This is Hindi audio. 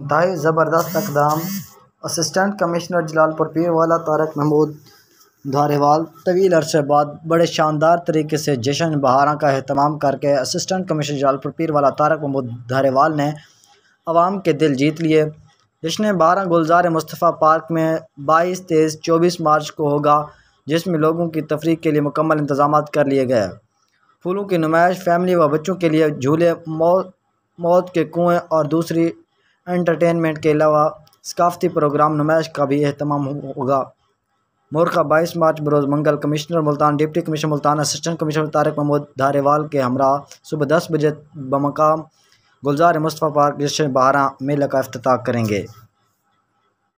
इंतहाई ज़बरदस्त इकदाम, असिस्टेंट कमिश्नर जलालपुर पीर वाला तारक महमूद धारेवाल, तवील अरसे बाद बड़े शानदार तरीके से जश्न बहारा का अहतमाम करके असिस्टेंट कमिश्नर जलालपुर पीर वाला तारक महमूद धारेवाल ने आवाम के दिल जीत लिए। जश्न बहारा गुलजार मुस्तफ़ा पार्क में बाईस तेईस चौबीस मार्च को होगा, जिसमें लोगों की तफरी के लिए मुकम्मल इंतज़ाम कर लिए गए। फूलों की नुमाइश फैमिली व बच्चों के लिए झूले मौत मौत के कुएँ और दूसरी एंटरटेनमेंट के अलावा सकाफ़ती प्रोग्राम नुमाइश का भी अहतमाम होगा। मोरखा बाईस मार्च बरोज़ मंगल commissioner Multan, deputy commissioner Multan, assistant commissioner Tariq Mahmood Dhariwal के हमरा सुबह दस बजे बमकाम गुलजार मुस्तफ़ा पार्क जश्न बहारा मेला का अफ्ताह करेंगे।